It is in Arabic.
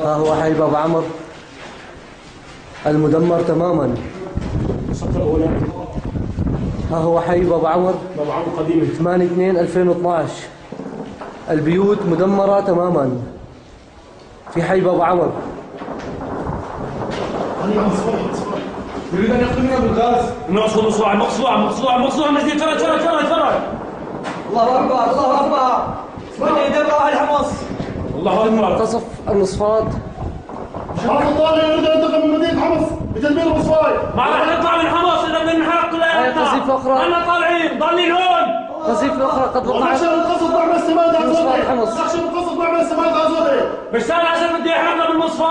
ها هو حي باب عمر المدمر تماما. ها هو حي باب عمر باب عمرو قديمه 8 2 2012 البيوت مدمرة تماما. في حي باب عمر. يريد أن يقتل منا بالغاز. ناصر مصروع مقصوع مقصوع مقصوع مجدي ترى ترى ترى ترى الله أكبر الله أكبر. منتصف النصفات. حرب الطالب يريد أن ينتقل من مدينة حمص بتدمير الوصفاي ما راح نطلع من حماس الا بدنا نحرق كلها هاي قصيف أخرى. أنا طالعين ضالين هون. قصيف أخرى قد وقعت. من قصد ضرب السماد حمص. نخشى من قصد ضرب السماد غازوتي مش عشان بدي احرقنا بالمصفى